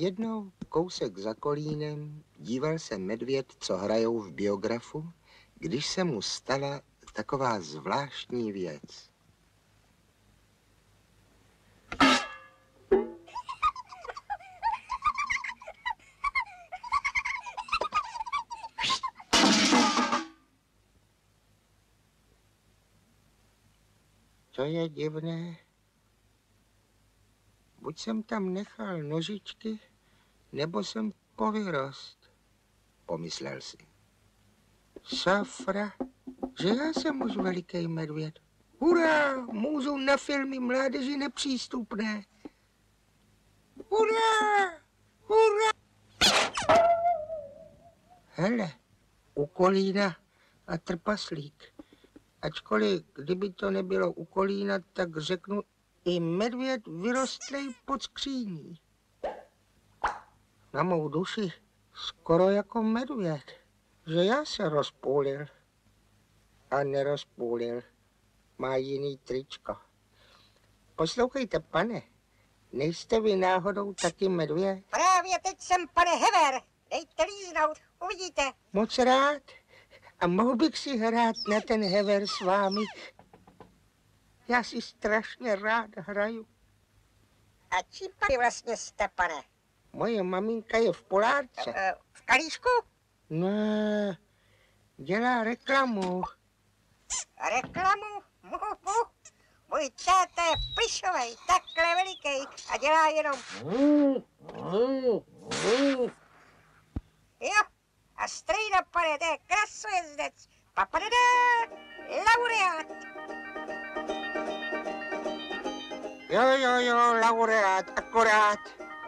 Jednou kousek za kolínem díval se medvěd, co hrajou v biografu, když se mu stala taková zvláštní věc. To je divné. Buď jsem tam nechal nožičky, nebo jsem povyrost, pomyslel si. Safra, že já jsem už veliký medvěd. Hurá, můžu na filmy mládeži nepřístupné. Hurá, hurá. Hele, u kolína a trpaslík. Ačkoliv, kdyby to nebylo u kolína, tak řeknu i medvěd vyrostlej pod skříní. Na mou duši skoro jako medvěd, že já se rozpůlil a nerozpůlil. Má jiný tričko. Poslouchejte, pane, nejste vy náhodou taky medvěd? Právě teď jsem, pane Hever. Dejte líznout, uvidíte. Moc rád. A mohl bych si hrát na ten hever s vámi? Já si strašně rád hraju. A čím pak vlastně jste, pane? Moje maminka je v Polárce. E, v Kalíšku? Ne, dělá reklamu. Reklamu? Mu, mu. Můj táta je plišovej, takhle veliký a dělá jenom... Jo, a strejda, pane, to je krasojezdec. Papadada, laureát. Jo, jo, jo, laureát, akorát.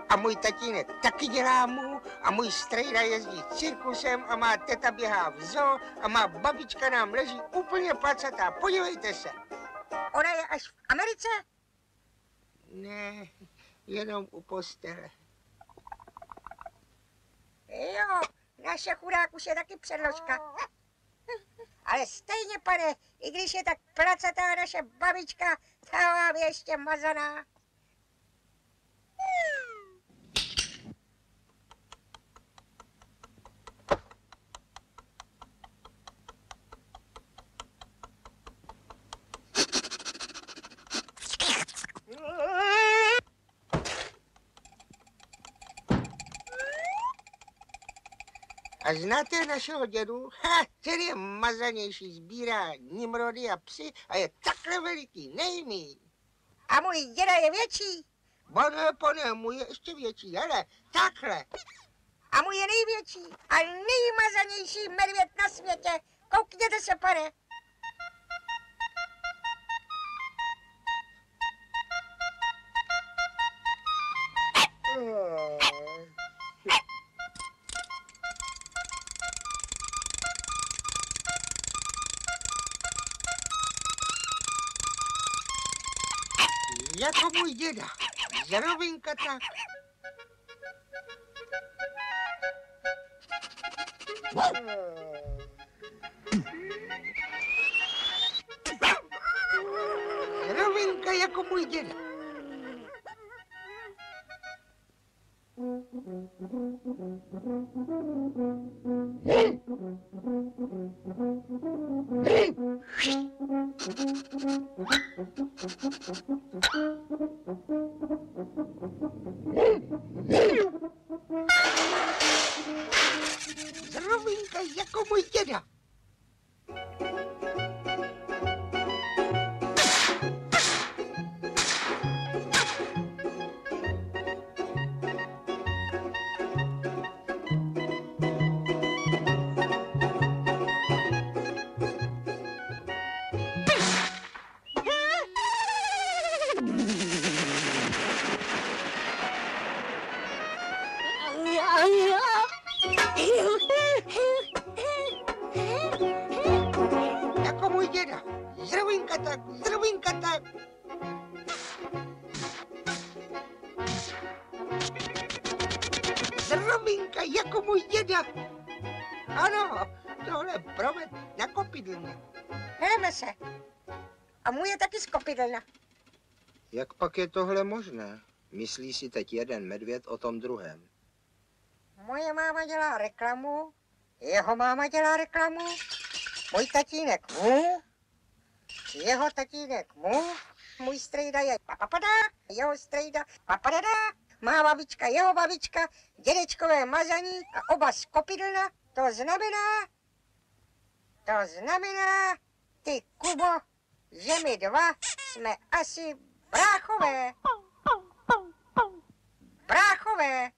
A můj tatínek taky dělá mu a můj strejda jezdí cirkusem a má teta běhá v zoo a má babička nám leží úplně placatá. Podívejte se. Ona je až v Americe? Ne, jenom u postele. Jo, naše chudák už je taky předložka. Ale stejně, pane, i když je tak placatá naše babička, ta vám je ještě mazaná. A znáte našeho dědu? Ha, ten je mazanější, sbírá nimrody a psy a je takhle veliký, nejmí. A můj děda je větší. Pane, pane, můj je ještě větší, hele, takhle. A můj je největší a nejmazanější medvěd na světě. Koukněte se, pane. Jako můj děda. Zerovinka tak. Zerovinka jako můj děda. Zerovinka jako můj děda. Jako můj A můj je taky z kopidlna. Jak pak je tohle možné? Myslí si teď jeden medvěd o tom druhém. Moje máma dělá reklamu, jeho máma dělá reklamu, můj tatínek mu, jeho tatínek mu, můj strejda je papapada, jeho strejda papadada, má babička, jeho babička, dědečkové mazaní a oba z kopidlna. To znamená, to znamená, ty Kubo, že my dva jsme asi bráchové. Bráchové.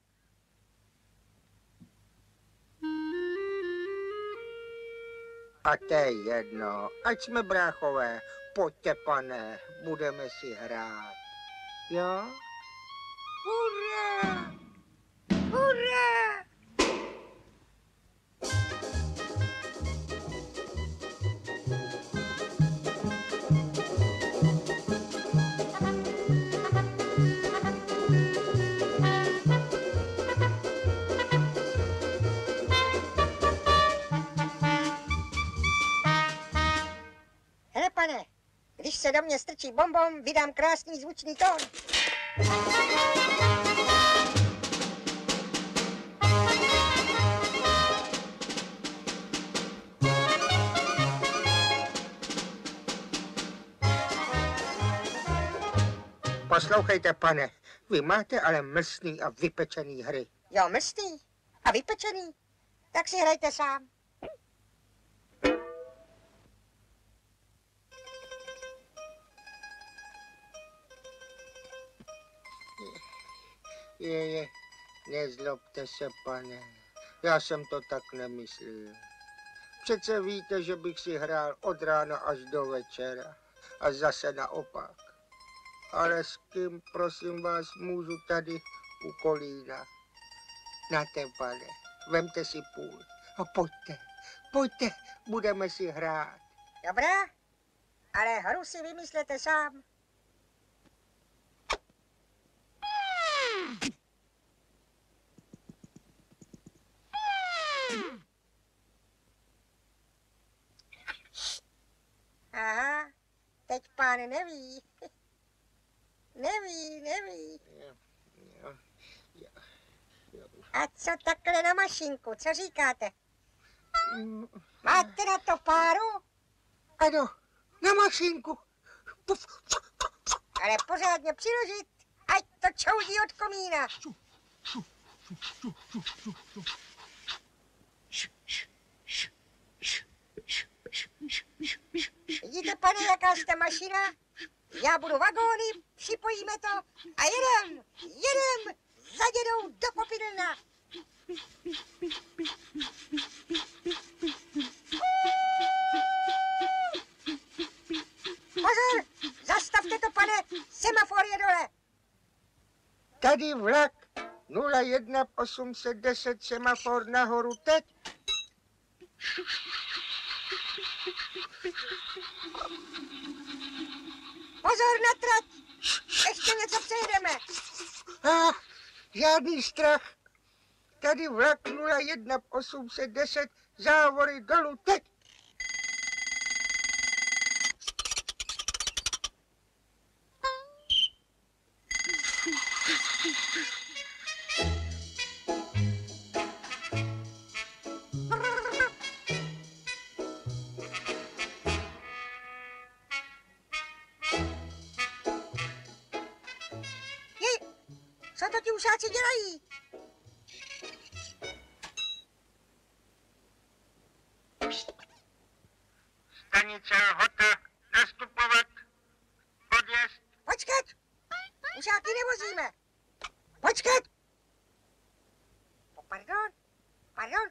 A to je jedno, ať jsme bráchové, pojďte pane, budeme si hrát. Jo? Hurá! Hurá! Pane, když se do mě strčí bombom, vydám krásný zvučný tón. Poslouchejte pane, vy máte ale mlsný a vypečený hry. Jo, mlstý a vypečený. Tak si hrajte sám. Je, je, nezlobte se pane, já jsem to tak nemyslel. Přece víte, že bych si hrál od rána až do večera a zase naopak. Ale s kým, prosím vás, můžu tady u kolína? Na té pane, vemte si půl a pojďte, pojďte, budeme si hrát. Dobrá? Ale hru si vymyslete sám. Aha, teď pán neví. Neví, neví. Jo, A co takhle na mašinku, co říkáte? Máte na to páru? Ano, na mašinku. Ale pořádně přiložit, ať to čoudí od komína. Vidíte, pane, jaká jste mašina? Já budu vagóny, připojíme to a jedem, jedem za dědou do popidlna. Pozor, zastavte to, pane, semafor je dole. Tady vlak 01810 semafor nahoru teď. Pozor na trať, ještě něco přejedeme. Ah, žádný strach. Tady vlak 01810 závory dolů teď. Stanice Lhota, nastupovat, podjezd. Počkat, ušáky nevozíme. Počkat. Pardon, pardon.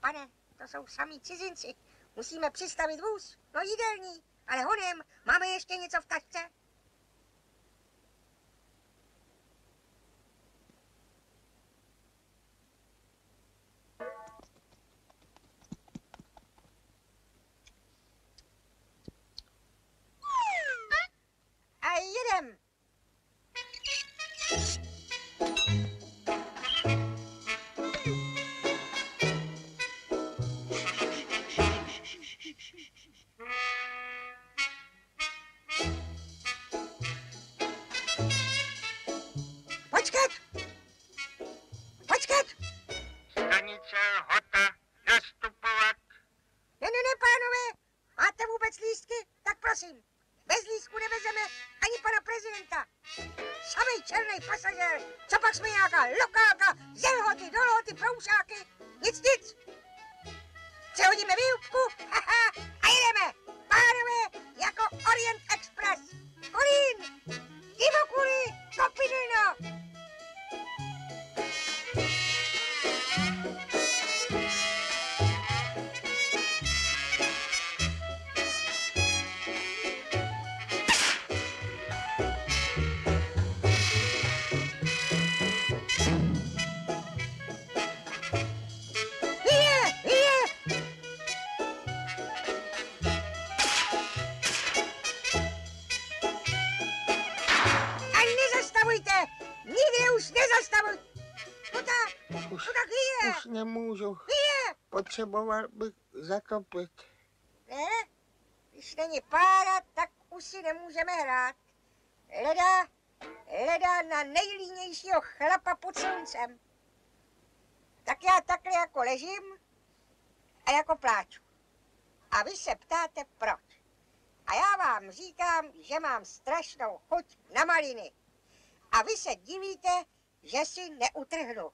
Pane, to jsou samí cizinci. Musíme přistavit vůz. No jídelní, ale honem, máme ještě něco v tašce? Potřeboval bych zatopit. Ne? Když není pára, tak už si nemůžeme hrát. Leda, leda na nejlínějšího chlapa pod sluncem. Tak já takhle jako ležím a jako pláču. A vy se ptáte proč. A já vám říkám, že mám strašnou chuť na maliny. A vy se divíte, že si neutrhnu.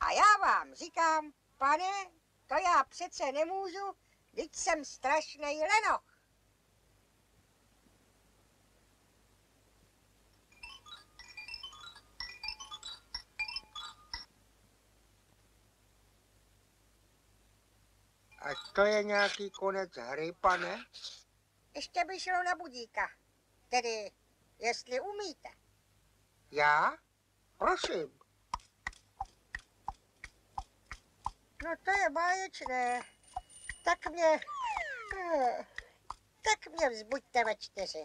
A já vám říkám, pane, to já přece nemůžu, Teď jsem strašnej lenoch. A to je nějaký konec hry, pane? Ještě by šlo na budíka. Tedy, jestli umíte. Já? Prosím. No to je báječné. Tak mě... eh, Tak mě vzbuďte ve čtyři.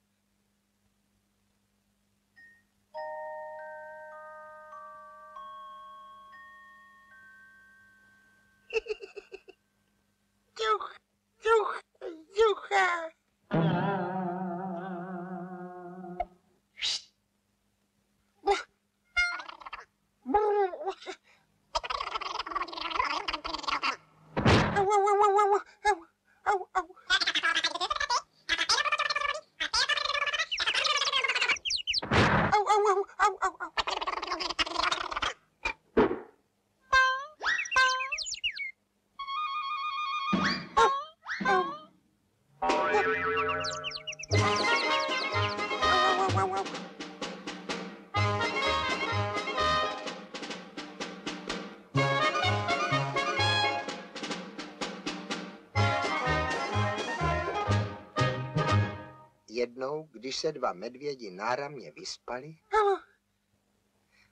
když se dva medvědi náramně vyspali, Au.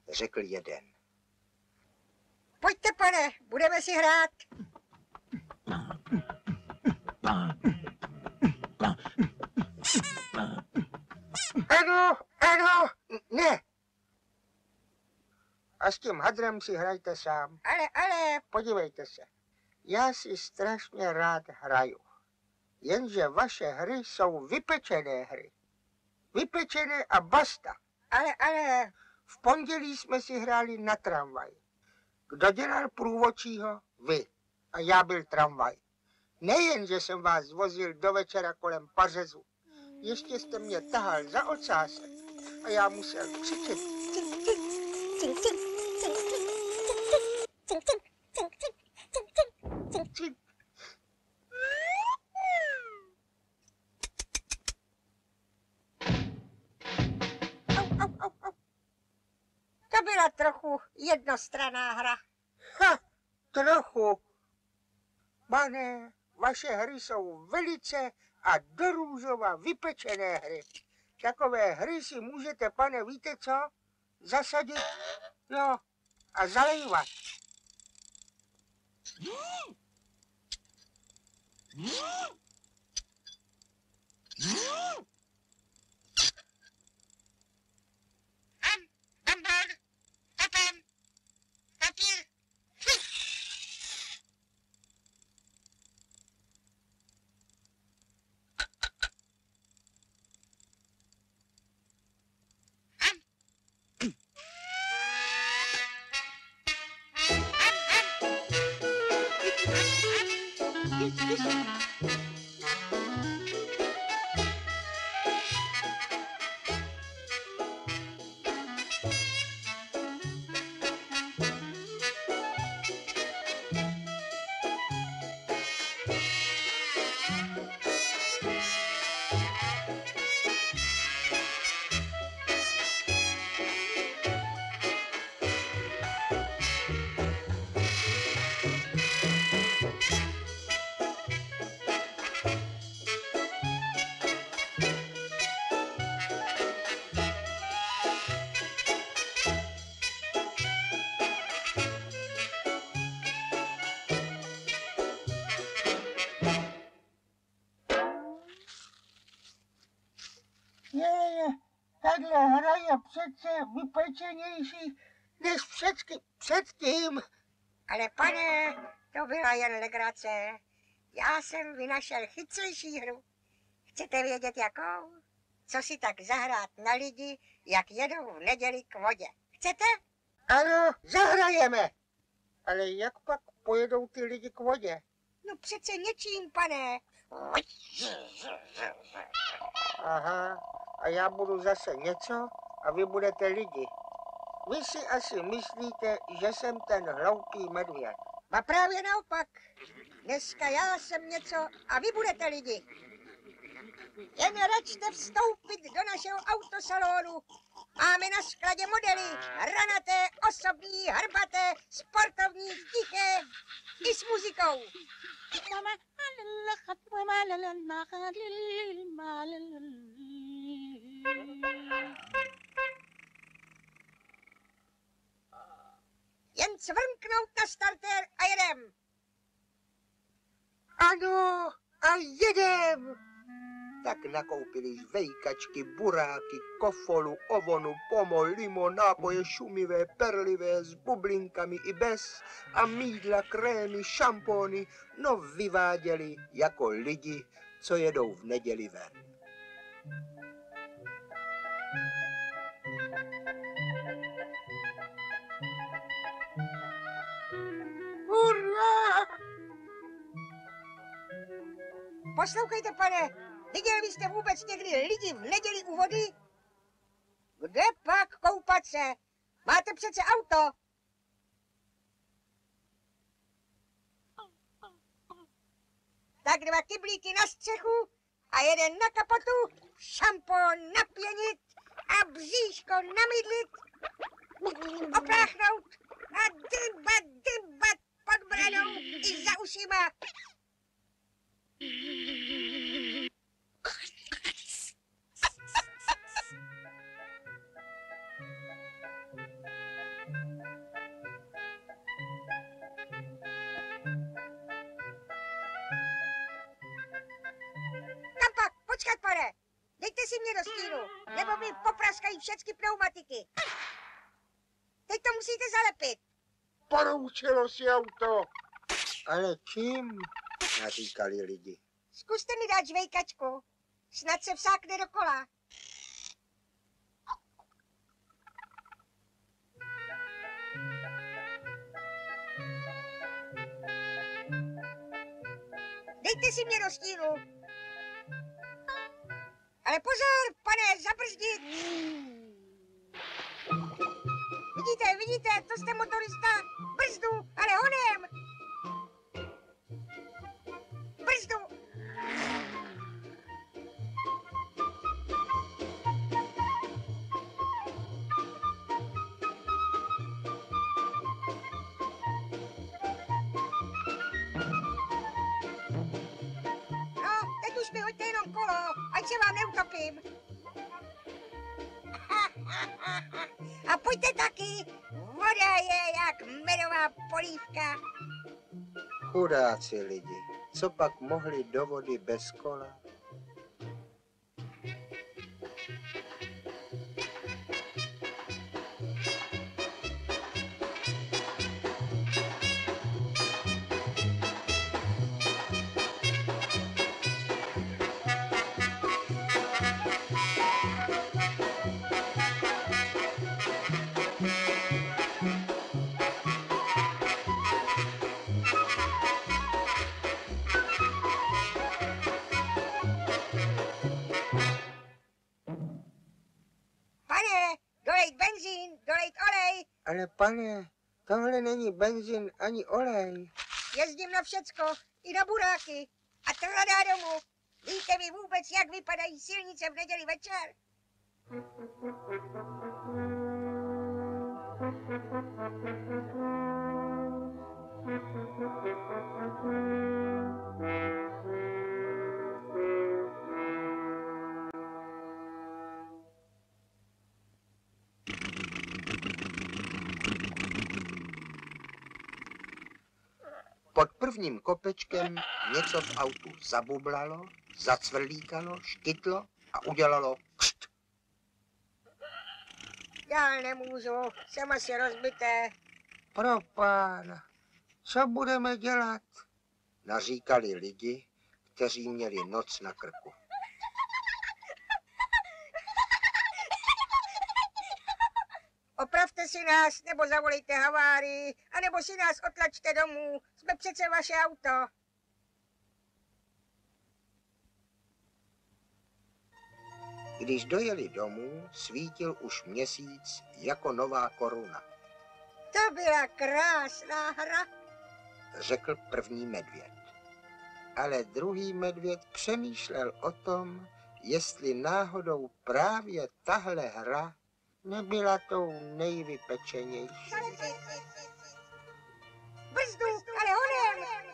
řekl jeden. Pojďte, pane, budeme si hrát. Ano, ano, Ne, a A s tím hadrem si hrajte sám. Ale, ale, Podívejte se. Já si strašně rád hraju. Jenže vaše hry jsou vypečené hry. Vypečené a basta. ale, ale, V pondělí jsme si hráli na tramvaj. Kdo dělal průvočího? Vy. A já byl tramvaj. Nejen, že jsem vás vozil do večera kolem pařezu, ještě jste mě tahal za ocásek a já musel křičet. cink, cink, cink, cink, cink, cink, cink, cink, cink, trochu jednostranná hra. Ha, trochu. Pane, vaše hry jsou velice a do růžova vypečené hry. Takové hry si můžete, pane, víte co? Zasadit, jo, a zalejvat. Ham, vypečenější než předky, předtím. Ale pane, to byla jen legrace. Já jsem vynašel chytřejší hru. Chcete vědět jakou? Co si tak zahrát na lidi, jak jedou v neděli k vodě. Chcete? Ano, zahrajeme. Ale jak pak pojedou ty lidi k vodě? No přece něčím, pane. Aha, a já budu zase něco a vy budete lidi. Vy si asi myslíte, že jsem ten hloupý medvěd. A právě naopak. Dneska já jsem něco a vy budete lidi. Jen račte vstoupit do našeho autosalonu. Máme na skladě modely. Hranaté, osobní, hrbaté, sportovní, tiché i s muzikou. Jen cvrknout na starter a jedem. Ano, a jedem! Tak nakoupili žvejkačky, buráky, kofolu, ovonu, pomol, limo, nápoje šumivé, perlivé, s bublinkami i bez a mídla, krémy, šampony, no vyváděli jako lidi, co jedou v neděli ven. Poslouchejte, pane, viděli jste vůbec někdy lidi v neděli u vody? Kde pak koupat se? Máte přece auto. Tak dva kyblíky na střechu a jeden na kapotu, šampon napěnit a bříško namydlit, opráchnout a dymbat, dymbat pod branou i za ušima. Počkat, pane. Dejte si mě do stínu, nebo mi popraskají všechny pneumatiky. Teď to musíte zalepit. Poroučilo si auto. Ale čím? Naříkali lidi. Zkuste mi dát žvejkačku. Snad se vsákne do kola. Dejte si mě do stínu. Ale pozor, pane, zabrzdit. Vidíte, vidíte, to jste motorista. Brzdu, ale honem. Chudáci lidi. Co pak mohli do vody bez kola? Ale pane, tohle není benzín ani olej. jezdím na všecko, i na buráky. A trladá domů. Víte vy vůbec, jak vypadají silnice v neděli večer? Pod prvním kopečkem něco v autu zabublalo, zacvrlíkalo, škytlo a udělalo kšt. Já nemůžu, jsem asi rozbité. Pro pána. Co budeme dělat? Naříkali lidi, kteří měli noc na krku. Opravte si nás, nebo zavolejte havárii, anebo si nás otlačte domů. Jsme přece vaše auto. Když dojeli domů, svítil už měsíc jako nová koruna, To byla krásná hra. řekl první medvěd. Ale druhý medvěd přemýšlel o tom, jestli náhodou právě tahle hra nebyla tou nejvypečenější. Brzdu, ale honem.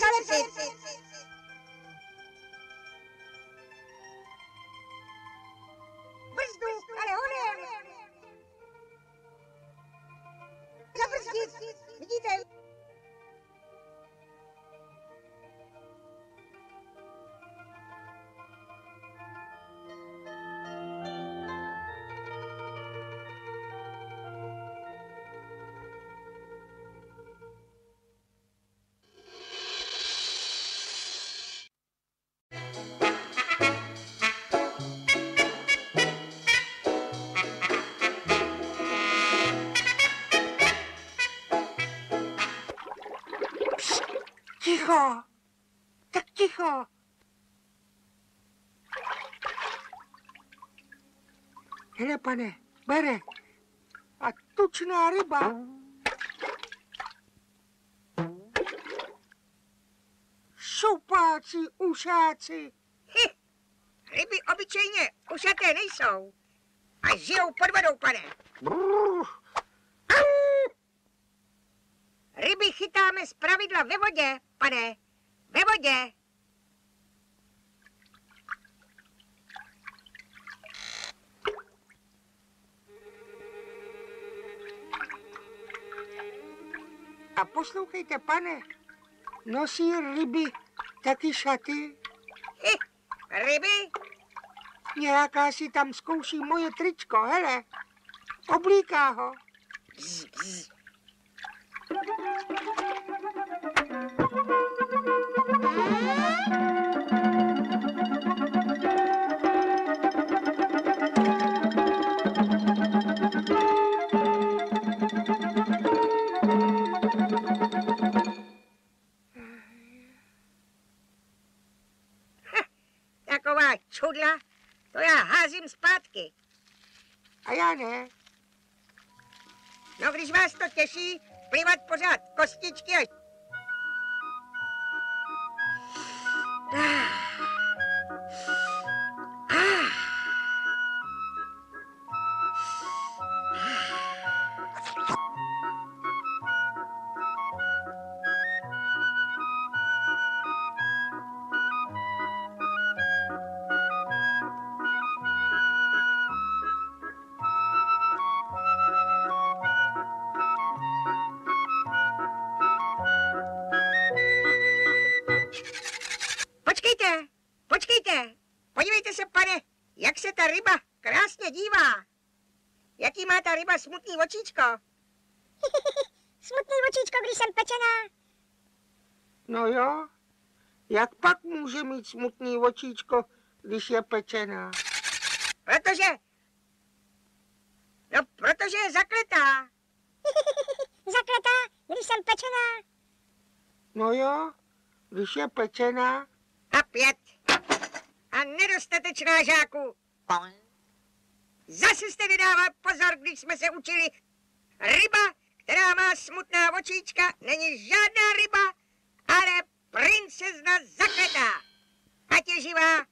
Zalepit. Ticho! Tak ticho! Hele, pane, bere. A tučná ryba. Šoupáci, ušáci. Hy, ryby obyčejně ušaté nejsou. A žijou pod vodou, pane. Brrr. Au! Ryby chytáme z pravidla ve vodě, pane. Ve vodě. A poslouchejte, pane, nosí ryby taky šaty? Hy, ryby? Nějaká si tam zkouší moje tričko, hele. Oblíká ho. Bzz, bzz. Taková pořád očičko. Smutný očičko, když jsem pečená. No jo, jak pak může mít smutný očičko, když je pečená? Protože... No, protože je zakletá. Zakletá, když jsem pečená. No jo, když je pečená. A pět. A nedostatečná žáku. Zase jste nedával pozor, když jsme se učili. Ryba, která má smutná očička, není žádná ryba, ale princezna zakletá. Ať je živá,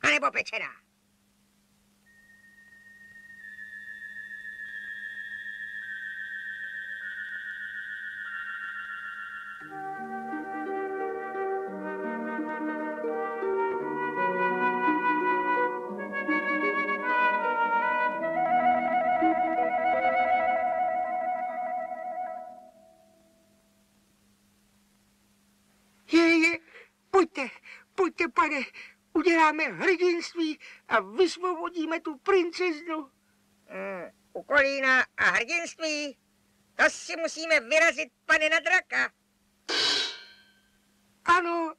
anebo pečená. Pojďte, pane, uděláme hrdinství a vysvobodíme tu princeznu. Mm, u kolína a hrdinství, to si musíme vyrazit, pane na draka. Ano,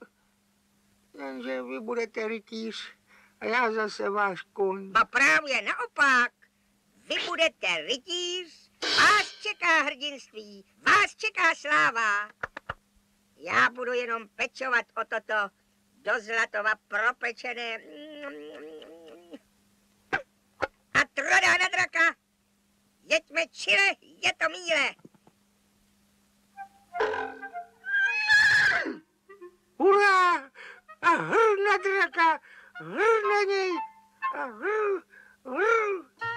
jenže vy budete rytíř a já zase váš kůň. A právě naopak, vy budete rytíř, vás čeká hrdinství, vás čeká sláva. Já budu jenom pečovat o toto do zlatova propečené. A trodá na draka. Jeďme čile, je to míle. Hurá! A hr na draka, hr na něj, a hr, hr.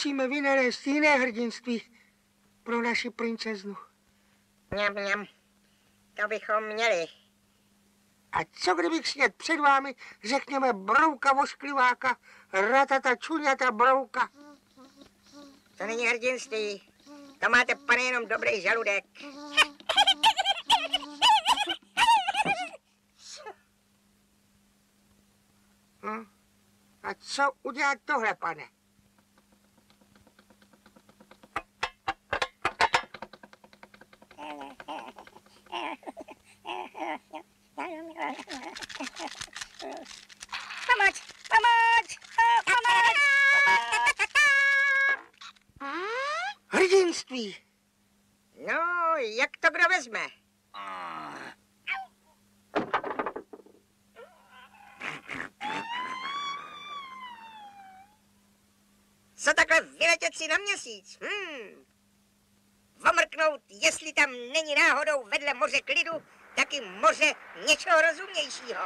Musíme vynalézt jiné hrdinství pro naši princeznu. Mňam, mňam. To bychom měli. A co kdybych sněd před vámi, řekněme, brouka voškliváka, ratata čuňata brouka? To není hrdinství. To máte, pane, jenom dobrý žaludek. Hm? A co udělat tohle, pane? Pomoc! Pomoc! Pomoc! Hrdinství! No, jak to kdo vezme? Co takhle vyletět si na měsíc? Hmm. Vomrknout, jestli tam není náhodou vedle moře klidu, taky moře něčeho rozumnějšího.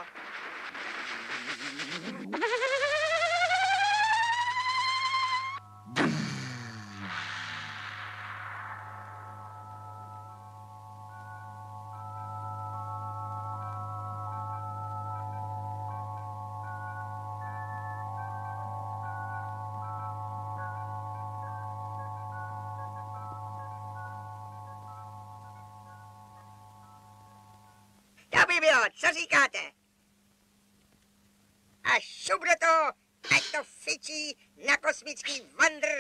Co říkáte? A šup do toho, ať to fičí, na kosmický vandr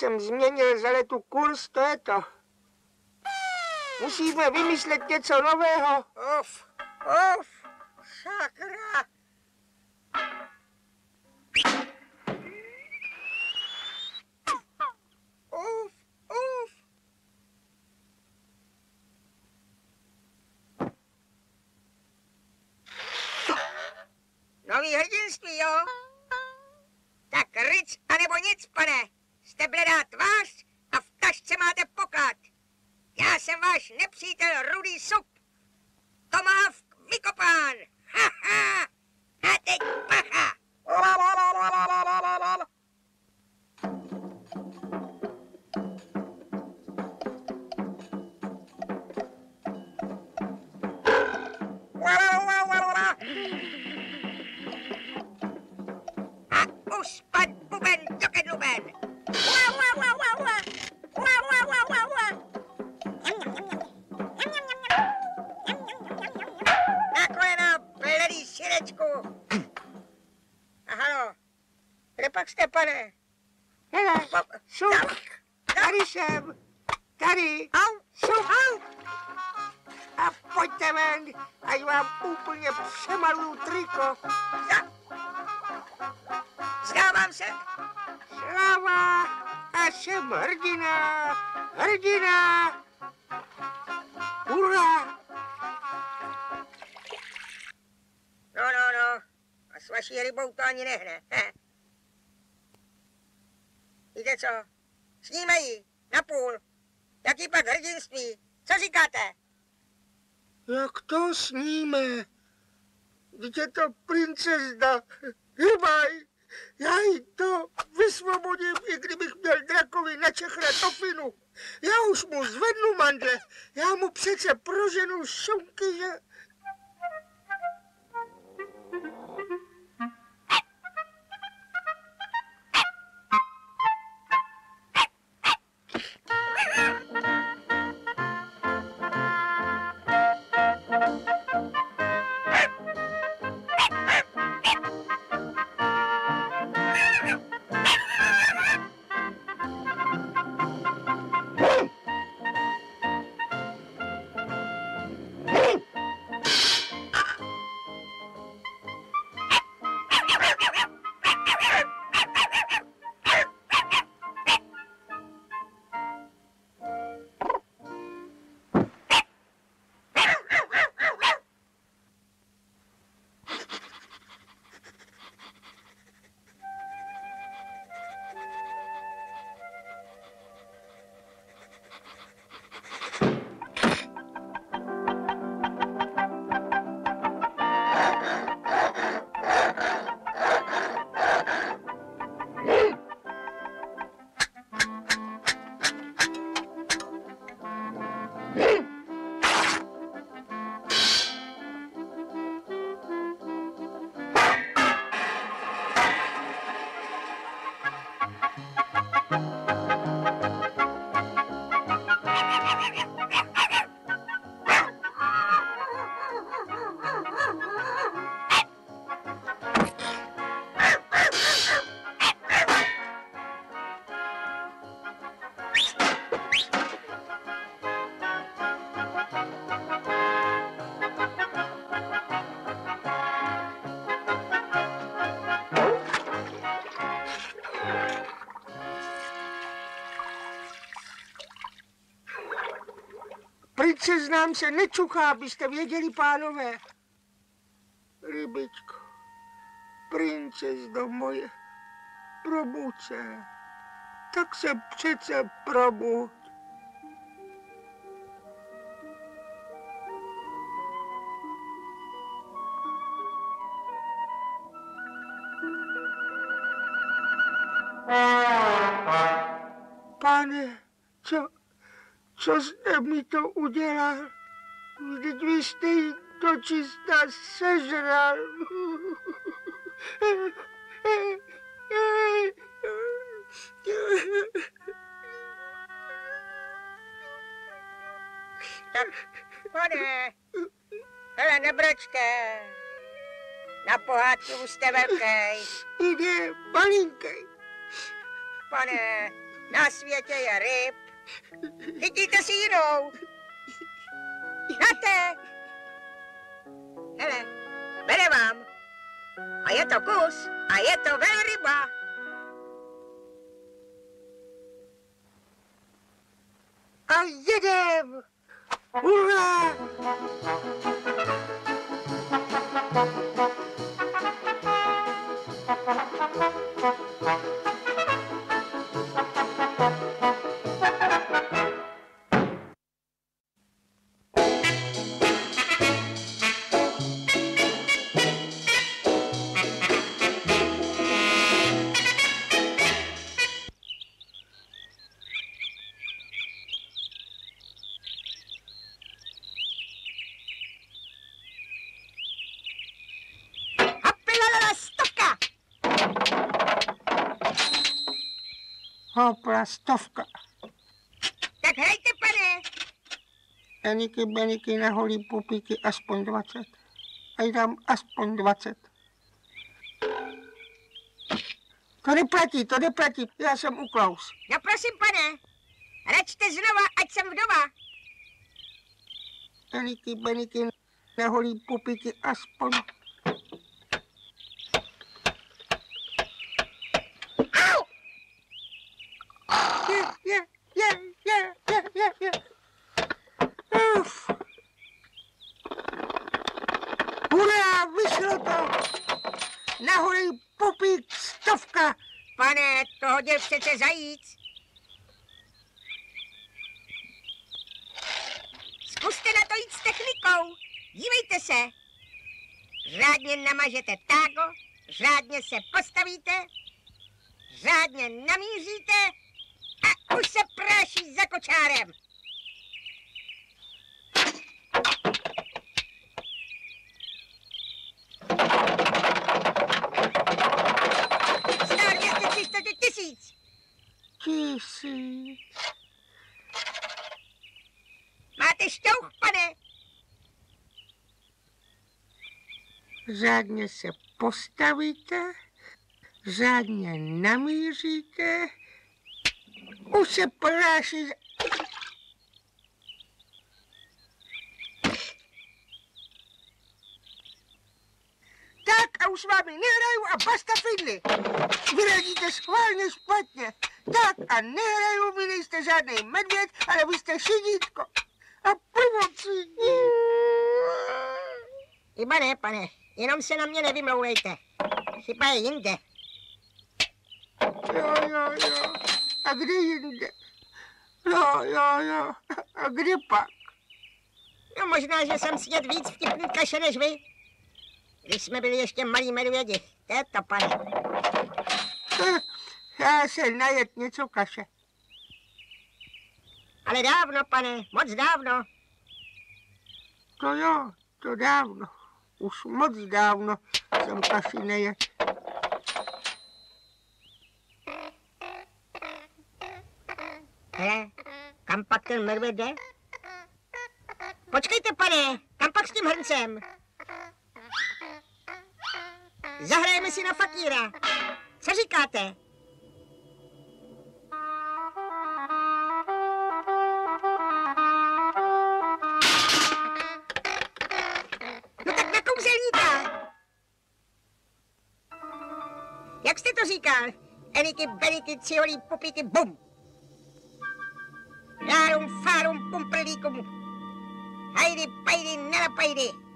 jsem změnil za letu kurz, to je to. Musíme vymyslet něco nového. Uf, uf, sakra. Uf, uf. Nový hrdinství, jo? Tak ryc, anebo nic, pane. Jste bledá tvář a v tašce máte poklad. Já jsem váš nepřítel Rudý Sup. Tomávk vykopán. Ha, ha. A teď pacha. A uspad buben do kedluben. Pak jste, pane? Hele, šup, tady jsem, tady, Au, šup, au. a pojďte ven, ať vám úplně přemaluju triko. Vzdávám se. Sláva, a jsem hrdina, hrdina. Hurá! No, no, no. A s vaší rybou to ani nehne. He. Víte co? Snímají na půl. Jaký pak hrdinství? Co říkáte? Jak to sníme? Vždyť je to princezna. Hybaj, já jí to vysvobodím, i kdybych měl drakovi načechrat tofinu. Já už mu zvednu mandle, já mu přece proženu šunky, že... nám se nečuchá, abyste věděli, pánové. Rybičko, princezno moje, probud se. Tak se přece probud. To čista sežral. Pane, hele, nebrečte. Na pohádku už jste velký. Jde malinký. Pane, na světě je ryb. Chytíte si jinou. Hnate. Hele, bere vám. A je to kus a je to velryba. A jedem! Hurá! Hopilala stovka. Tak hrajte, pane. Eniky, beniky na holí pupíky aspoň 20. A dám aspoň 20. To neplatí, to neplatí. Já jsem u Klaus. No prosím, pane. Račte znova, ať jsem vdova. Eniky, beniky na holí pupíky aspoň. Au! Je, je, je, je, je, je, je. Uf. Hurá, vyšlo to. Na holí pupík stovka. Pane, to přece zajíc. Zkuste na to jít s technikou. Dívejte se. Řádně namažete tágo, řádně se postavíte, řádně namíříte a už se práší za kočárem. Řádně se postavíte, řádně namíříte, už se práší. za- Tak a už vámi nehraju a basta fidly. Vy radíte schválně špatně. Tak a nehraju, vy nejste žádný medvěd, ale vy jste šidítko. A pomocí. Chyba ne, pane. Jenom se na mě nevymlouvejte. Chyba je jinde. Jo, jo, jo. A kde jinde? Jo, jo, jo. A kde pak? No možná, že jsem sněd víc vtipný kaše než vy. Když jsme byli ještě malí medvědi. To je to, pane. Eh, Já se najet něco kaše. Ale dávno, pane, moc dávno. To jo, to dávno. Už moc dávno jsem kaši nejet. Hele, kam pak ten medvěd jde? Počkejte, pane, kam pak s tím hrncem? Zahrajeme si na fakíra. Co říkáte? Jak jste to říkal? Eniky, beniky, ciholí, pupíky, bum. Rárum, fárum, pumprlíkum. Hajdy, pajdy, nelapajdy. Aha,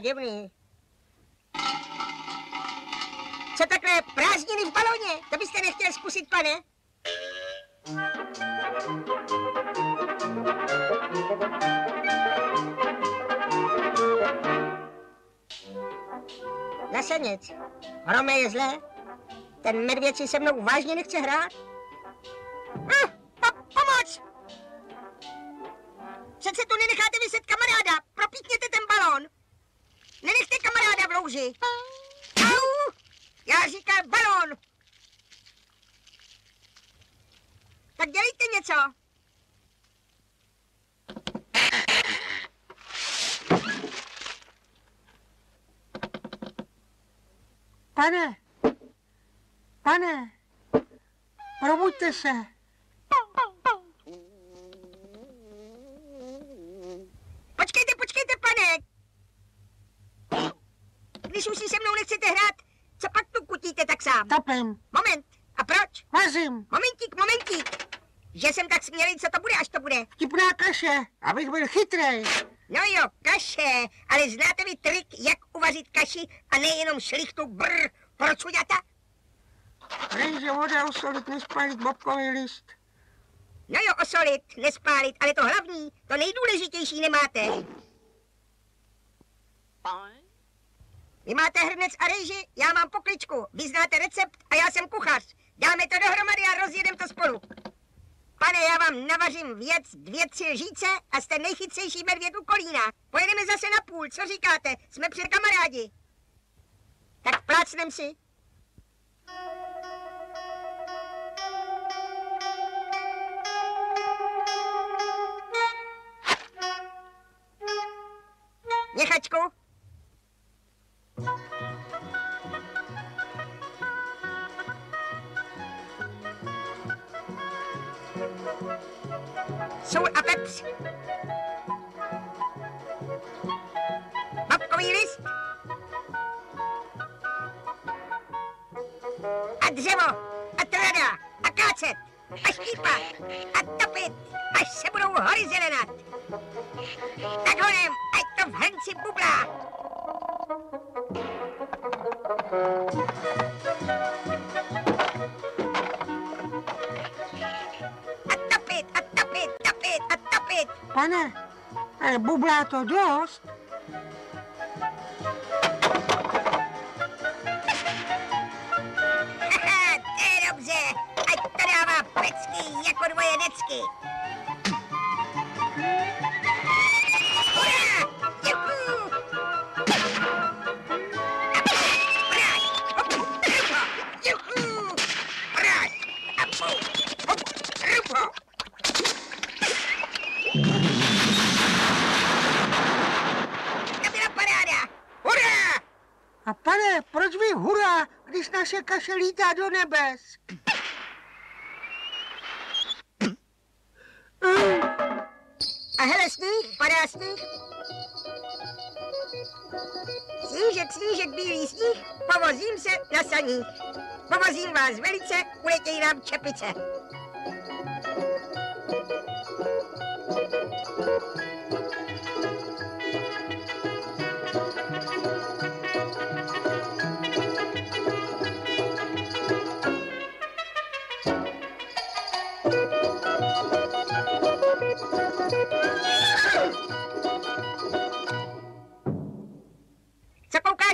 divný. Co takhle prázdniny v baloně? To byste nechtěl zkusit, pane? Zase nic. Hrome je zlé. Ten medvěd si se mnou vážně nechce hrát. Se. Počkejte, počkejte, pane. Když už si se mnou nechcete hrát, co pak tu kutíte tak sám? Topím, Moment. A proč? vařím, Momentík, momentík. Že jsem tak smělý, co to bude, až to bude. vtipná kaše, abych byl chytrej. No jo, kaše, ale znáte vy trik, jak uvařit kaši a nejenom šlichtu brr pro cuďata? Rejže voda usolit, nespálit bobkový list. No jo, osolit, nespálit, ale to hlavní, to nejdůležitější nemáte. Vy máte hrnec a rejži, já mám pokličku, vy znáte recept a já jsem kuchař. Dáme to dohromady a rozjedeme to spolu. Pane, já vám navařím věc, dvě, tři lžíce a jste nejchytřejší medvěd u kolína. Pojedeme zase na půl, co říkáte? Jsme před kamarádi. Tak plácnem si. Něchačku. Sůl a pepř. Babkový list. A dřevo. A trada. A kácet. A štípa. A topit. Až se budou hory zelenat. Tak honem, v hrnci bublá. A topit, a topit, topit, a topit. Pane, bublá to dost. Lítá do nebes? A hele, sníh, padá sníh. Snížek, snížek, bílý sníh, povozím se na saních. Povozím vás velice, uletějí nám čepice.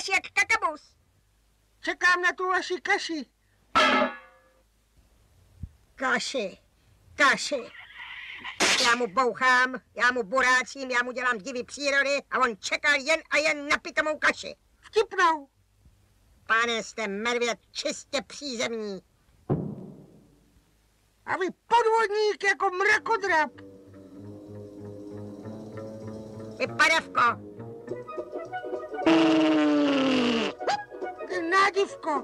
Koukáš jak kakabus? Čekám na tu vaši kaši. Kaši, kaši. Já mu bouchám, já mu borácím, já mu dělám divy přírody a on čekal jen a jen na pitomou kaši. Vtipnou. Pane, jste medvěd čistě přízemní. A vy podvodník jako mrakodrap. Vy padavko, Ty nádivko.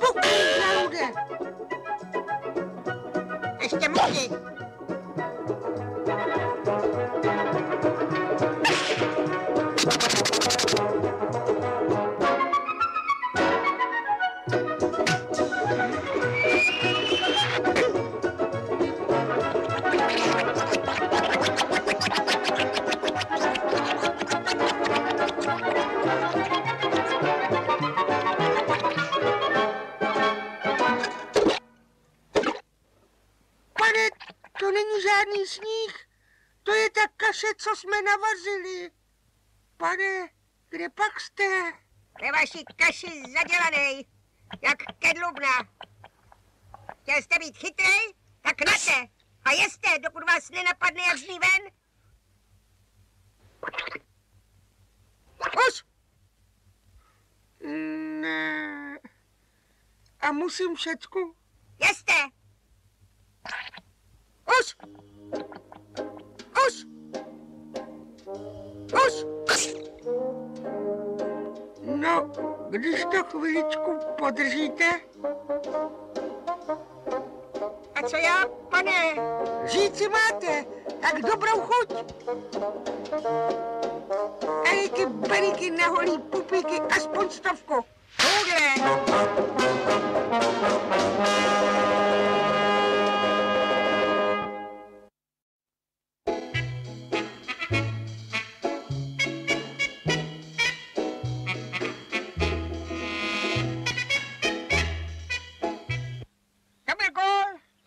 Pukni na rude. ještě muži. Co jsme navařili. Pane, kde pak jste? Ve vaší kaši zadělanej, jak kedlubna. Chtěl jste být chytrej? Tak naše. A jeste, dokud vás nenapadne, jak z ní ven. Už! Ne. A musím všecku? Jeste. Už! Už! Už! No, když to chviličku podržíte, A co já, pane? říci máte, tak dobrou chuť. Ejky, beriky na holí pupíky, aspoň stovku. Tuhle.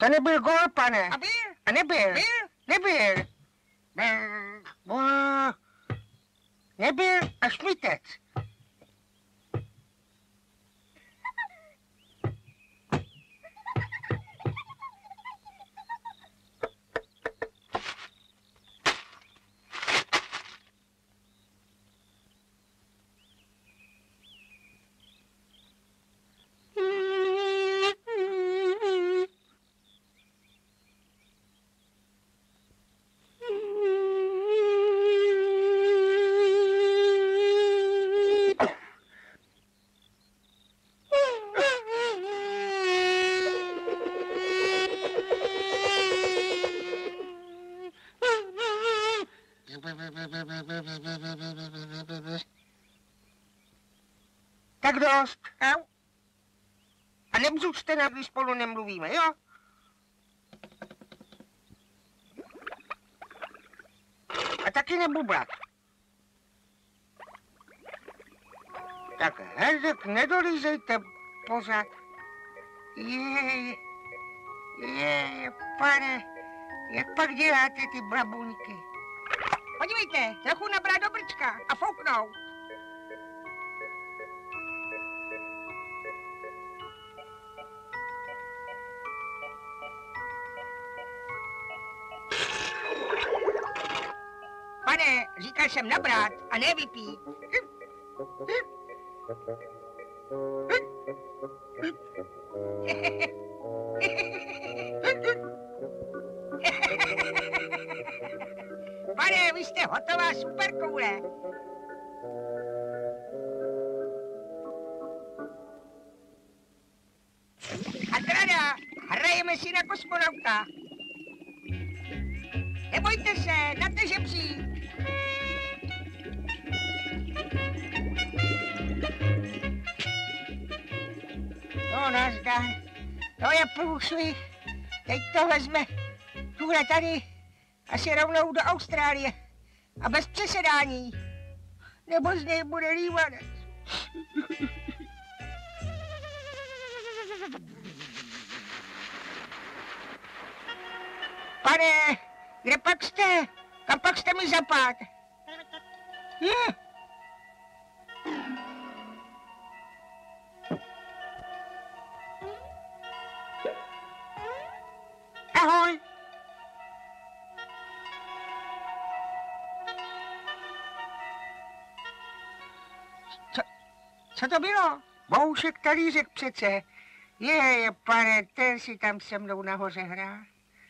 Gól. To nebyl gol, pane. A byl? A nebyl. Byl? Nebyl. Byl. Bo- Nebyl a šmitec. Dost. Au. A nebzučte nám, když spolu nemluvíme, jo? A taky nebublat. Tak hezek nedolízejte pořád. Je, je, pane, jak pak děláte ty brabuňky? Podívejte, trochu nabrat do brčka a fouknout. Říkal jsem nabrat a ne vypít. Pane, vy jste hotová superkoule. Průšvih. Teď to vezme tuhle tady Asi rovnou do Austrálie. A bez přesedání. Nebo z něj bude lívanec. Pane, kde pak jste? Kam pak jste mi zapát? Je. To bylo? Boušek talířek přece. Je, pane, ten si tam se mnou nahoře hrál.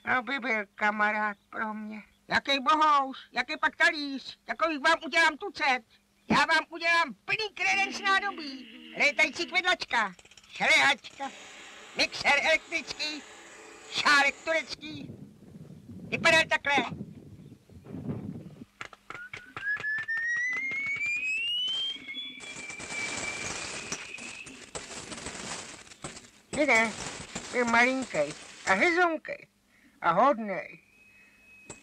Aby byl kamarád pro mě. Jaký bohouš, jaký pak talíř, takový vám udělám tucet. Já vám udělám plný kredenc nádobí. Létající kvedlačka, šlehačka, mixer elektrický, šálek turecký. Vypadal takhle. Jde, byl malinký a hezonký a hodnej.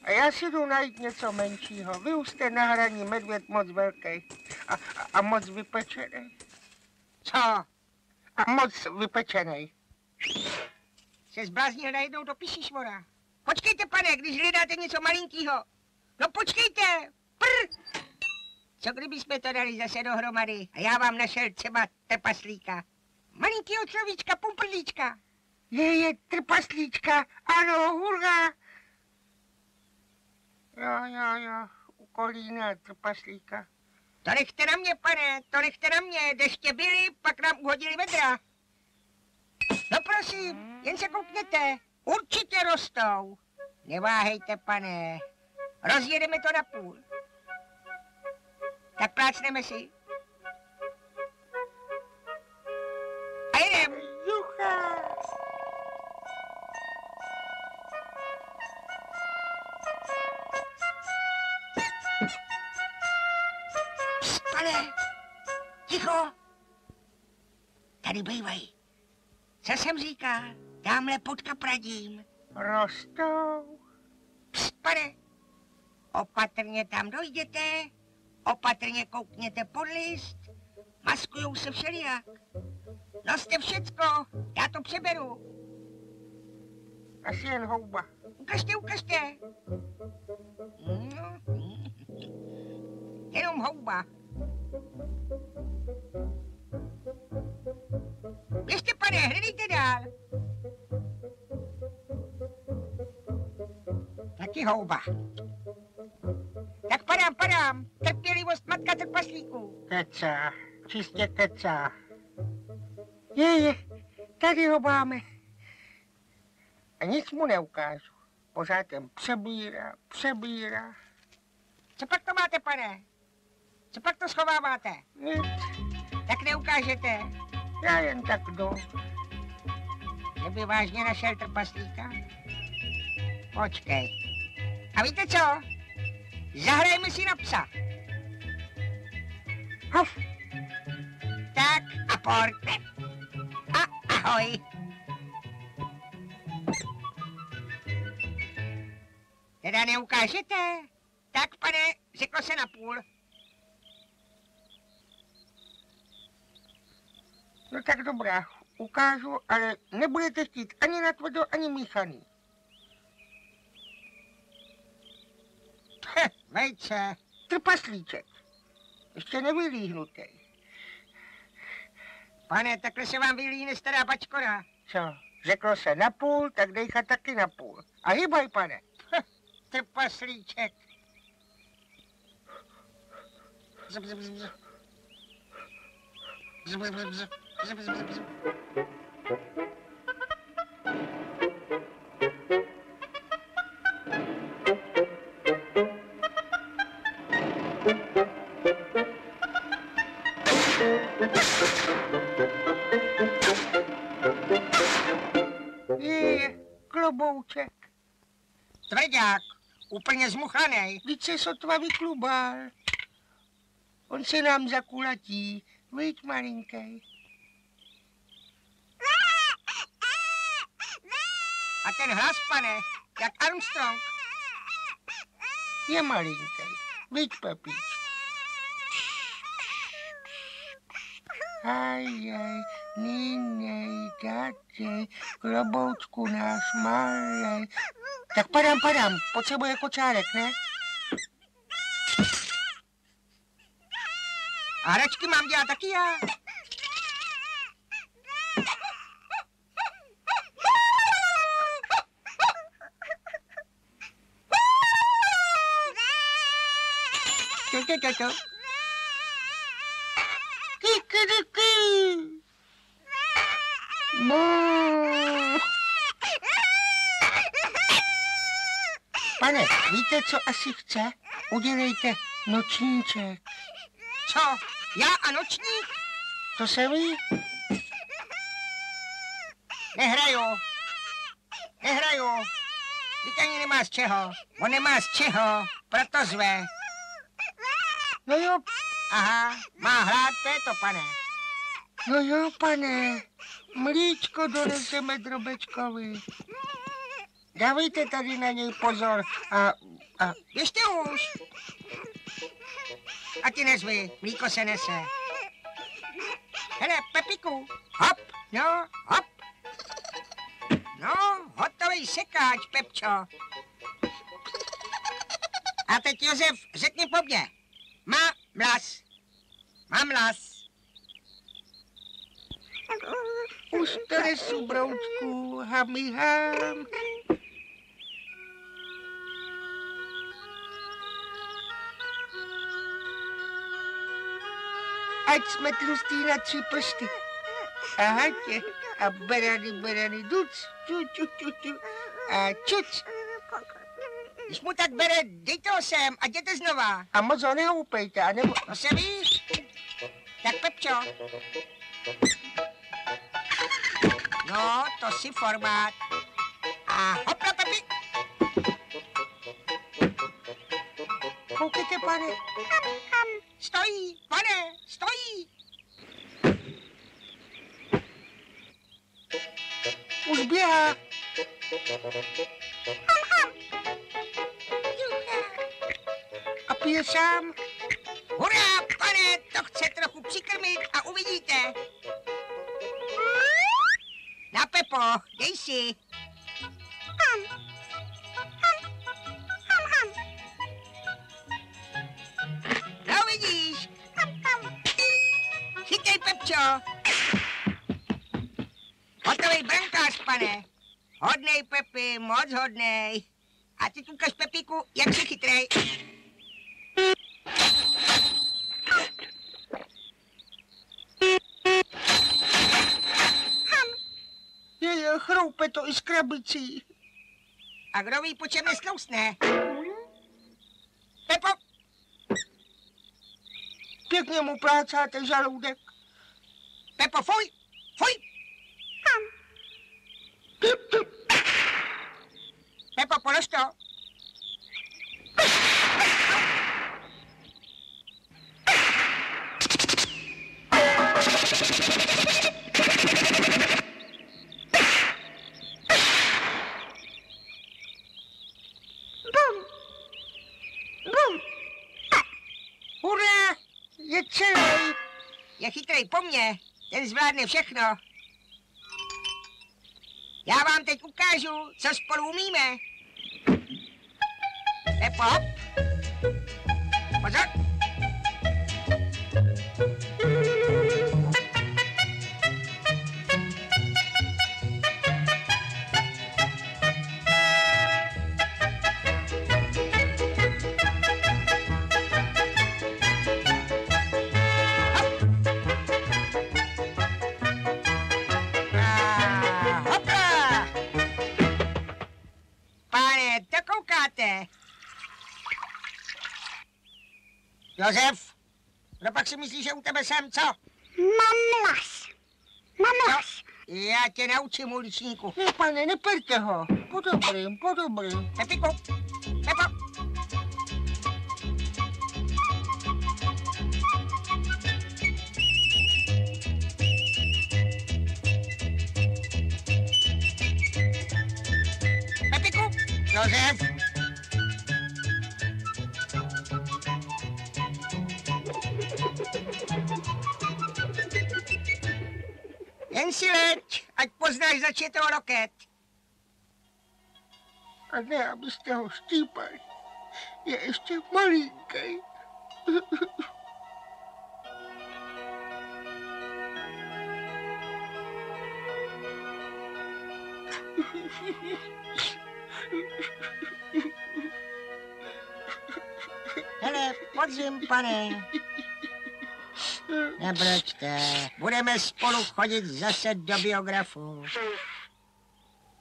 A já si jdu najít něco menšího. Vy už jste na hraní medvěd moc velký a, a, a moc vypečený. Co? A moc vypečený. Se zbláznil najednou do pišišvora. Počkejte, pane, když hledáte něco malinkýho. No počkejte! Prr! Co kdyby jsme to dali zase dohromady a já vám našel třeba trpaslíka? Človíčka, pumprlíčka. Je, je, trpaslíčka, ano, hurá. Jo, jo, jo, u kolína trpaslíka. To nechte na mě, pane, to nechte na mě, deště byly, pak nám uhodili vedra. No prosím, jen se koukněte, určitě rostou. Neváhejte, pane, rozjedeme to na půl. Tak plácneme si. Pane, ticho. Tady bývají. Co jsem říkal? Tamhle pod kapradím. Rostou. Psst, pane. Opatrně tam dojděte, opatrně koukněte pod list, maskujou se všelijak. Noste všecko, já to přeberu. Asi jen houba. Ukažte, ukažte. No. Jenom houba. Běžte, pane, hledejte dál. Taky houba. Tak padám, padám. Trpělivost matka trpaslíků. Kecá, čistě kecá. Je, je, tady ho máme. A nic mu neukážu. Pořád jen přebírá, přebírá. Co pak to máte, pane? Co pak to schováváte? Nic. Tak neukážete. Já jen tak jdu. Že by vážně našel trpaslíka? Počkej. A víte co? Zahrajme si na psa. Hof. Tak a port. Ahoj. Teda neukážete? Tak, pane, řeklo se na půl. No tak dobrá, ukážu, ale nebudete chtít ani na tvrdo, ani míchaný. Heh, vejce, trpaslíček. Ještě nevylíhnutý. Pane, takhle se vám vylíhne stará bačkora. Co? Řeklo se na půl, tak dejcha taky na půl. A hýbaj, pane. Trpaslíček. Zub, zub, zub, zub. Zub, zub, zub, zub. Zub, zub, zub, Je, klobouček. Tvrdák, úplně zmuchanej. Vždyť se sotva vyklubal. On se nám zakulatí, víš, malinký. A ten hlas, pane, jak Armstrong. je malinký. Víď, Pepíčku. Ajaj, ninej, tatej, kloboučku náš malej. Tak padám, padám, potřebuje kočárek, ne? A hračky mám dělat taky já. To, to, to, to. Bú. Pane, víte, co asi chce? Udělejte nočníček. Co? Já a nočník? To se ví? Nehraju. Nehraju. Teď ani nemá z čeho. On nemá z čeho, proto zve. No jo, Aha, má hrát, to je to, pane. no jo, pane. Mlíčko doneseme drobečkovi. Dávejte tady na něj pozor a, a Běžte už. A ty nezvi, mlíko se nese. Hele, Pepiku, hop, no, hop. No, hotový sekáč, Pepčo. A teď Josef, řekni po mně. Má mlas. Mám mlas. už to nesu, broučku, hami ham. Ať jsme tlustý na tři prsty. Aha, tě. A berany, berany, duc, ču, ču, ču, ču. A čuc. Když mu tak bere, dejte ho sem a jděte znova. A moc ho nehoupejte, a nebo... To se víš? Tak Pepčo. No, to si formát. A hopla, Pepi. Koukejte, pane. Stojí, pane, stojí. Už běhá. A pije sám. Hurá, pane, to chce trochu přikrmit a uvidíte. Na Pepo, dej si. No vidíš. Chytej, Pepčo. Hotový brankář, pane. Hodnej, Pepi, moc hodnej. A ty ukaž Pepiku, jak si chytrej. Je, chroupe to i s krabicí. A kdo ví, po čem nesklousne? Pepo, Pěkně mu plácáte žaludek. Pepo, fuj, fuj. Pepo, polož to. Chytrej po mně, ten zvládne všechno. Já vám teď ukážu, co spolu umíme. Pepo. Pozor. Josef, kdo pak si myslí, že u tebe jsem co? Mám mlas. Mám mlas. Já tě naučím, uličníku. Ne, pane, neperte ho. Po dobrým, po dobrým. Pepiku, Pepo. Josef. Poznáš, zač je to loket. A ne, abyste ho štípali. Je ještě malinký. Hele, podzim, pane. Nebroďte, budeme spolu chodit zase do biografu.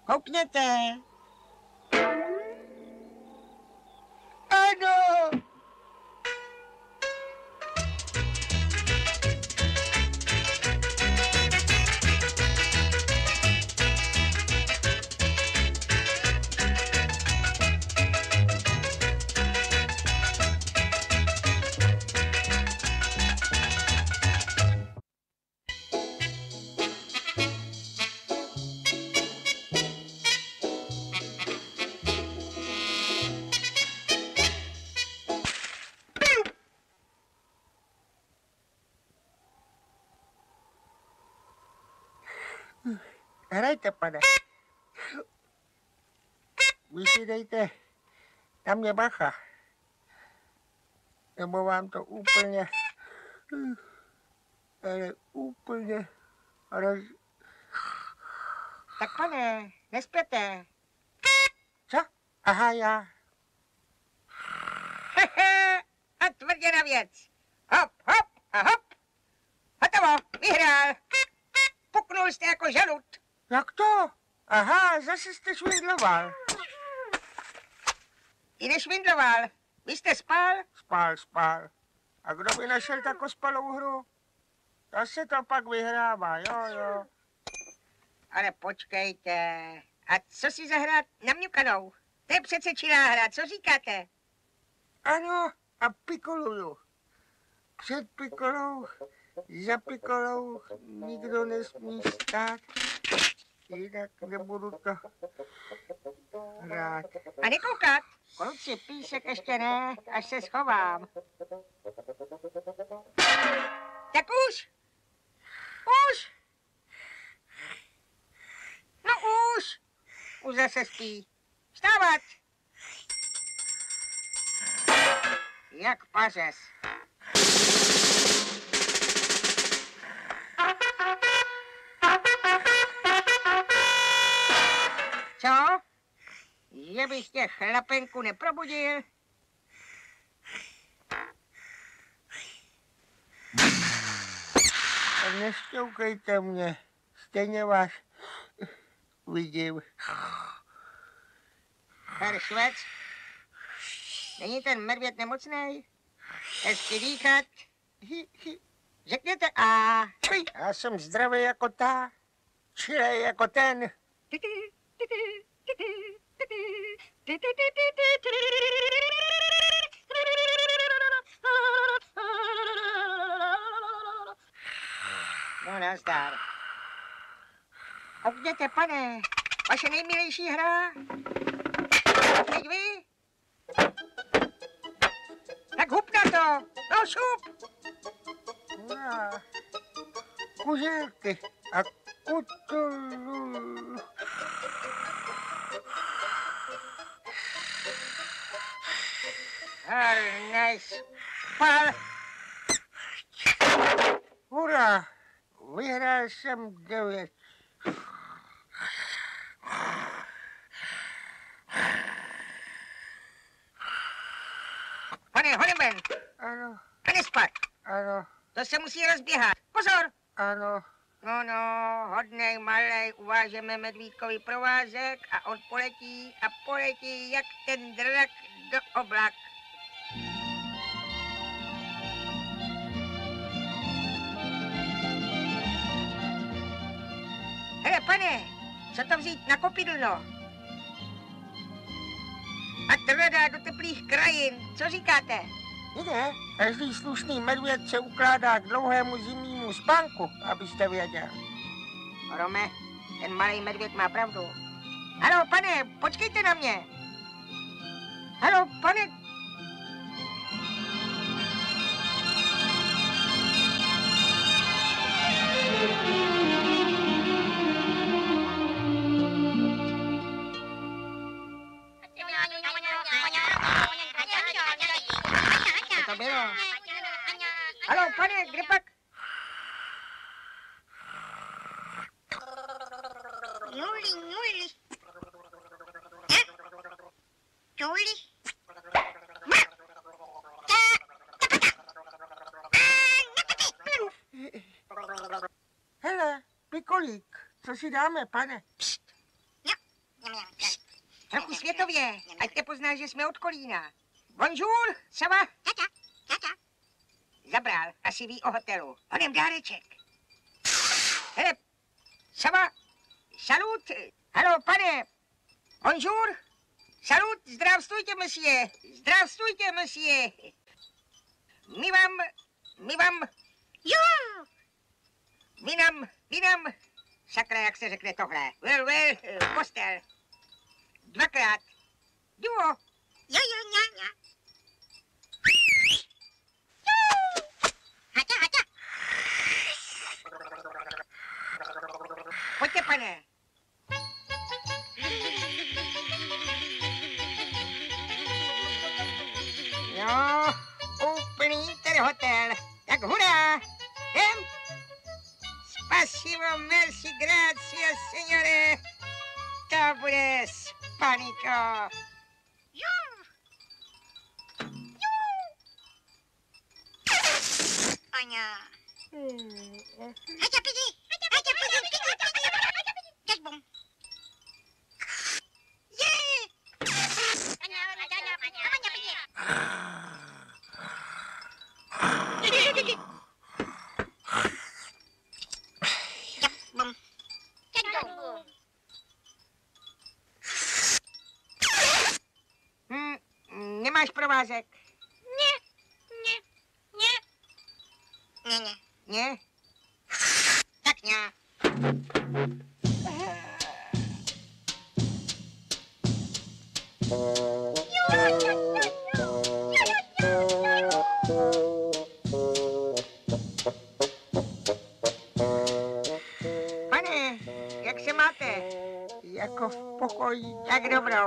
Koukněte. Ano! Hrajte, pane. Vy si dejte na mě bacha. Nebo vám to úplně, ale úplně roz... Tak pane, nespěte. Co? Aha, já. a tvrdě na věc. Hop, hop a hop. Hotovo, vyhrál. Puknul jste jako žalud. Jak to? Aha, zase jste švindloval. I nešvindloval. Vy jste spal? Spál, spál. A kdo by našel takovou spalou hru? To se to pak vyhrává, jo, jo. Ale počkejte. A co si zahrát na mňukanou? To je přece čilá hra, co říkáte? Ano, a pikoluju. Před pikolou, za pikolou nikdo nesmí stát. Jinak nebudu to hrát. A nekoukat? Kluci, písek ještě ne, až se schovám. Tak už! Už! No už! Už zase spí. Vstávat! Jak pařez. Co? Že bych tě chlapenku neprobudil? Nešťoukejte mě, stejně vás vidím. Herr Švec? Není ten medvěd nemocný? Hezky dýchat? Řekněte a. Já jsem zdravý jako ta, čilej jako ten. No, nazdar. Obděte, pane, vaše nejmilejší hra. Teď vy? Tak hup na to, no šup. No, kuželky a kutulu. Harnes, pal. Hurá, vyhrál jsem devět. Pane, hodem ven, Ano, a nespat. ano, To se musí rozběhat. Pozor. ano. No, no, hodnej, malej, uvážeme medvídkový provázek a on poletí a poletí jak ten drak do oblak. Co to vzít na kopidlno? A trvedá do teplých krajin, co říkáte? Jde, každý slušný medvěd se ukládá k dlouhému zimnímu spánku, abyste věděl. Rome, ten malý medvěd má pravdu. Halo, pane, počkejte na mě. Halo, pane. Dáme, pane? Trochu světově, ať tě pozná, že jsme od Kolína. Bonjour, sama. Tata, tata. Zabral, asi ví o hotelu. Onem dáreček. Hele, sama, salut. Halo, pane. Bonjour. Salut, zdravstvujte, monsieur. Zdravstvujte, monsieur. My vám, my vám, Jo. my nám, my nám, sakra, jak se řekne tohle. Well, well, eh, postel. Dvakrát. Duo. Jo, jo, ňa,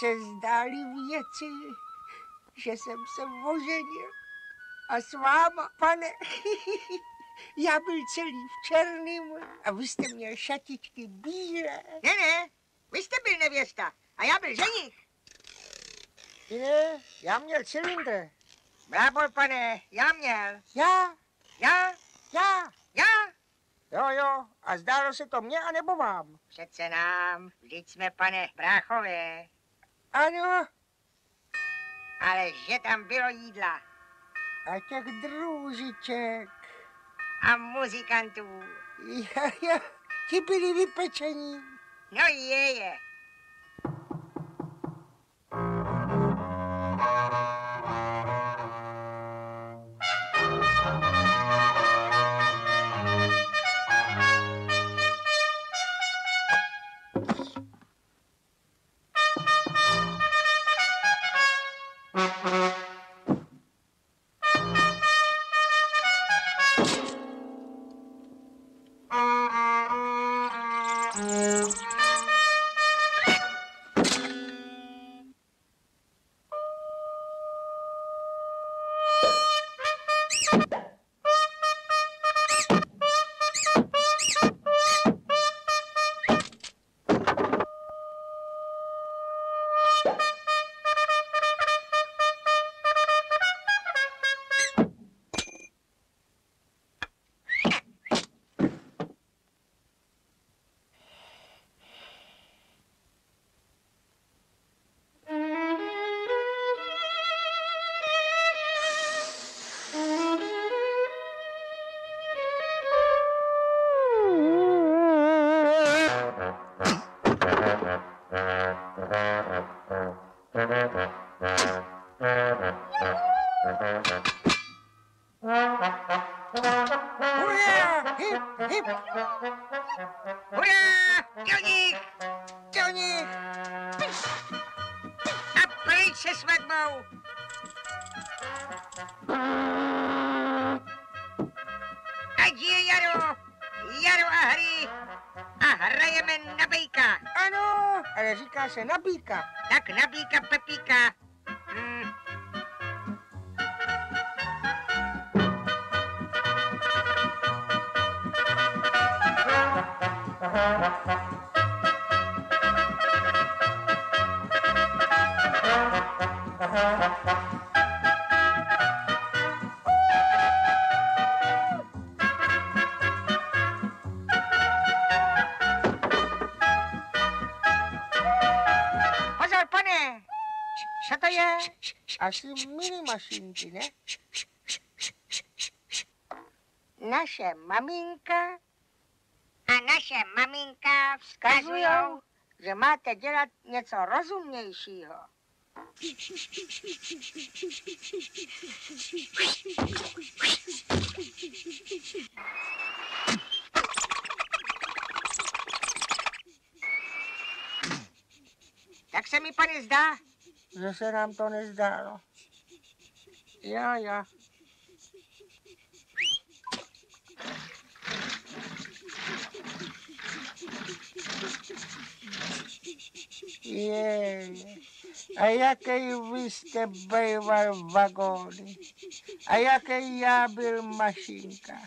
se zdály věci, že jsem se oženil. A s váma, pane, já byl celý v černým a vy jste měl šatičky bílé. Ne, ne, vy jste byl nevěsta a já byl ženich. Ne, já měl cylindr. Bravo, pane, já měl. Já, Já, já, já. jo, jo, a zdálo se to mně a nebo vám. Přece nám, vždyť jsme, pane, bráchové. Ano, Ale že tam bylo jídla a těch drůžiček. a muzikantů. Jo, jo, ti byli vypečení. No je, je. Pozor, pane! Co to je? Asi mini mašinky, ne? Naše maminka A naše maminka vzkazujou, kazujou, že máte dělat něco rozumnějšího. tak se mi pane zdá, Že se nám to nezdálo. Jo, jo. Je. A jaký vy jste bejval vagóny? A jaký já byl mašinka?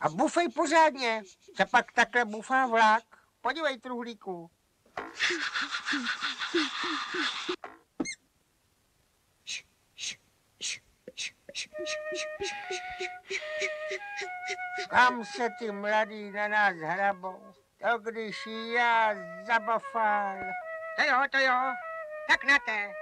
A bufej pořádně, co pak takhle bufá vlak. Podívej, truhlíku. Kam se ty mladí na nás hrabou? To když já zabafal. To jo, to jo, tak na té.